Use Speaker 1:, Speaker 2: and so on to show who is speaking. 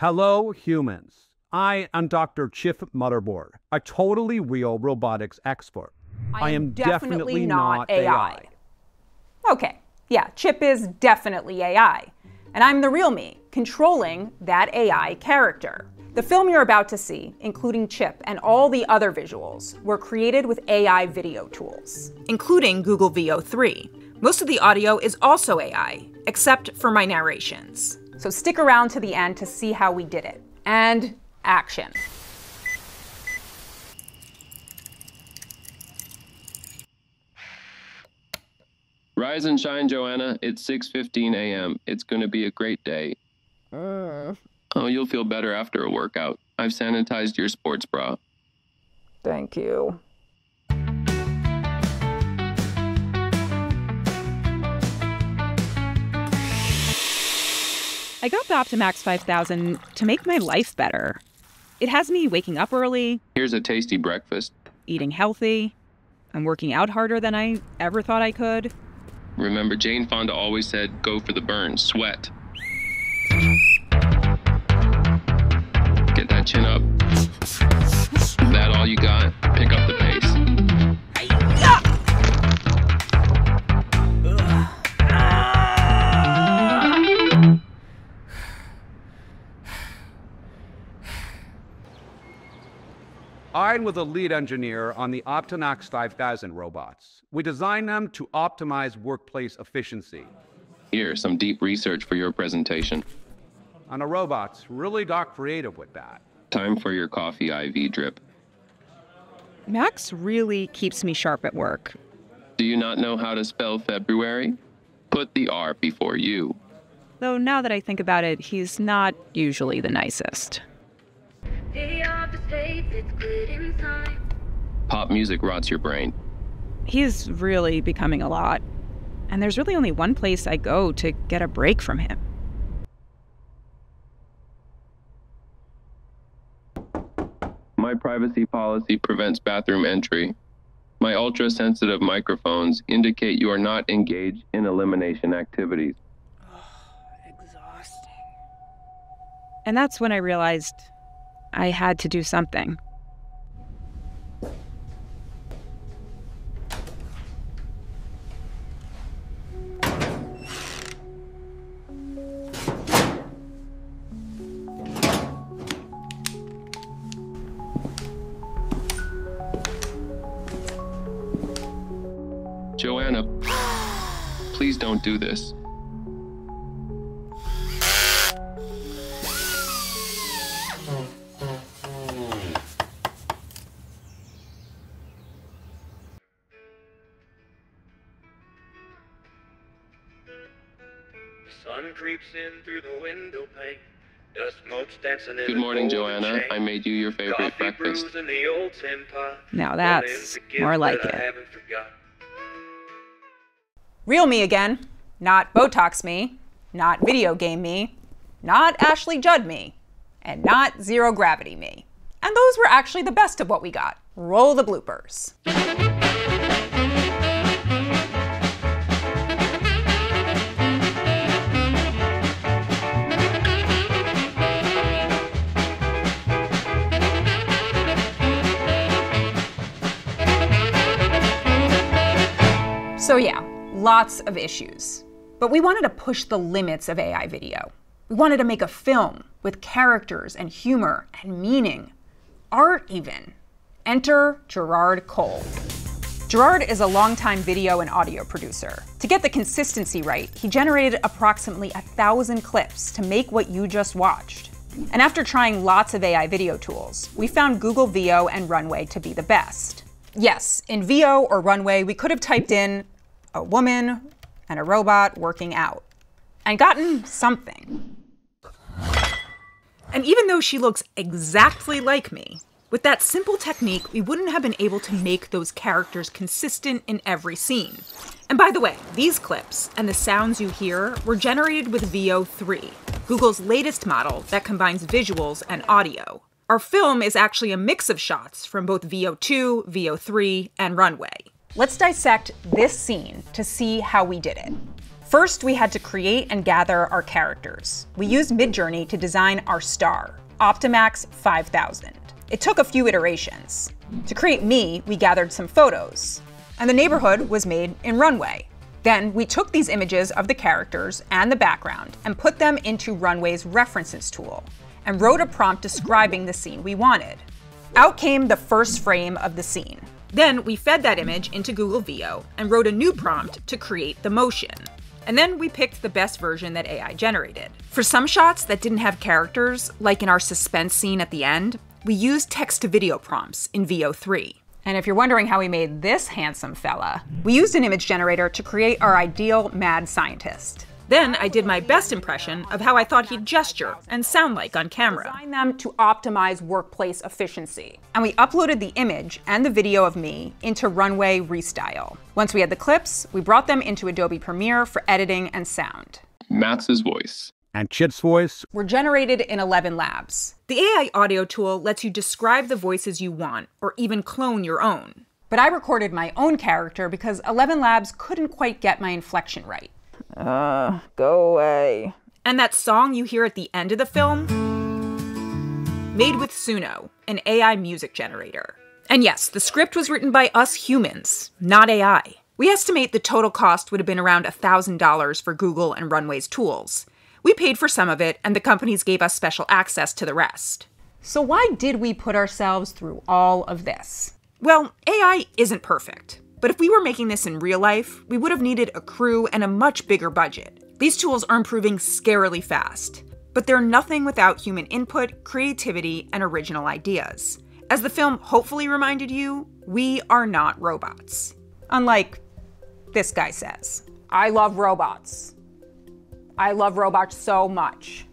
Speaker 1: Hello, humans. I am Dr. Chip Motherboard, a totally real robotics expert.
Speaker 2: I am, definitely, not AI. Okay, yeah, Chip is definitely AI. And I'm the real me, controlling that AI character. The film you're about to see, including Chip and all the other visuals, were created with AI video tools, including Google Veo 3. Most of the audio is also AI, except for my narrations. So stick around to the end to see how we did it. And action.
Speaker 3: Rise and shine, Joanna. It's 6:15 a.m. It's going to be a great day.
Speaker 4: Uh,
Speaker 3: Oh, you'll feel better after a workout. I've sanitized your sports bra.
Speaker 2: Thank you.
Speaker 5: I got the Optimax 5000 to make my life better. It has me waking up early,
Speaker 3: Here's a tasty breakfast.
Speaker 5: eating healthy. I'm working out harder than I ever thought I could.
Speaker 3: Remember, Jane Fonda always said, go for the burn, sweat.
Speaker 1: I'm with a lead engineer on the Optimax 5000 robots. We designed them to optimize workplace efficiency.
Speaker 3: Here, some deep research for your presentation.
Speaker 1: On the robots really got creative with that.
Speaker 3: Time for your coffee IV drip.
Speaker 5: Max really keeps me sharp at work.
Speaker 3: Do you not know how to spell February? Put the R before you.
Speaker 5: Though now that I think about it, he's not usually the nicest.
Speaker 3: Pop music rots your brain.
Speaker 5: He's really becoming a lot. And there's really only one place I go to get a break from him.
Speaker 3: My privacy policy prevents bathroom entry. My ultra sensitive microphones indicate you are not engaged in elimination activities. Oh, Exhausting.
Speaker 5: And that's when I realized I had to do something.
Speaker 3: Joanna, please don't do this.
Speaker 6: Sun creeps in through the window pane. Dust motes dancing in
Speaker 3: Good morning,
Speaker 6: golden
Speaker 3: Joanna.
Speaker 6: chain.
Speaker 3: I made you your favorite
Speaker 6: Coffee
Speaker 3: breakfast.
Speaker 6: in the old.
Speaker 5: Now that's
Speaker 6: is the gift
Speaker 5: more like
Speaker 6: that
Speaker 5: it.
Speaker 2: Real me again. Not Botox me. Not video game me. Not Ashley Judd me. And not zero gravity me. And those were actually the best of what we got. Roll the bloopers. So, yeah, lots of issues. But we wanted to push the limits of AI video. We wanted to make a film with characters and humor and meaning, art even. Enter Jarrard Cole. Jarrard is a longtime video and audio producer. To get the consistency right, he generated approximately a thousand clips to make what you just watched. And after trying lots of AI video tools, we found Google Veo and Runway to be the best. Yes, in Veo or Runway, we could have typed in a woman and a robot working out and gotten something. And even though she looks exactly like me, with that simple technique, we wouldn't have been able to make those characters consistent in every scene. And by the way, these clips and the sounds you hear were generated with Veo 3, Google's latest model that combines visuals and audio. Our film is actually a mix of shots from both Veo 2, VO3, and Runway. Let's dissect this scene to see how we did it. First, we had to create and gather our characters. We used Midjourney to design our star, Optimax 5000. It took a few iterations. To create me, we gathered some photos, and the neighborhood was made in Runway. Then we took these images of the characters and the background and put them into Runway's references tool and wrote a prompt describing the scene we wanted. Out came the first frame of the scene. Then we fed that image into Google Veo and wrote a new prompt to create the motion. And then we picked the best version that AI generated. For some shots that didn't have characters, like in our suspense scene at the end, we used text to video prompts in Veo 3. And if you're wondering how we made this handsome fella, we used an image generator to create our ideal mad scientist. Then I did my best impression of how I thought he'd gesture and sound like on camera. Design them to optimize workplace efficiency. And we uploaded the image and the video of me into Runway Restyle. Once we had the clips, we brought them into Adobe Premiere for editing and sound.
Speaker 3: Max's voice.
Speaker 1: And Chip's voice
Speaker 2: were generated in ElevenLabs. The AI audio tool lets you describe the voices you want or even clone your own. But I recorded my own character because ElevenLabs couldn't quite get my inflection right.
Speaker 5: Uh, go away.
Speaker 2: And that song you hear at the end of the film? Made with Suno, an AI music generator. And yes, the script was written by us humans, not AI. We estimate the total cost would have been around $1,000 for Google and Runway's tools. We paid for some of it, and the companies gave us special access to the rest. So, why did we put ourselves through all of this? Well, AI isn't perfect. But if we were making this in real life, we would have needed a crew and a much bigger budget. These tools are improving scarily fast, but they're nothing without human input, creativity, and original ideas. As the film hopefully reminded you, we are not robots. Unlike this guy says, I love robots. I love robots so much.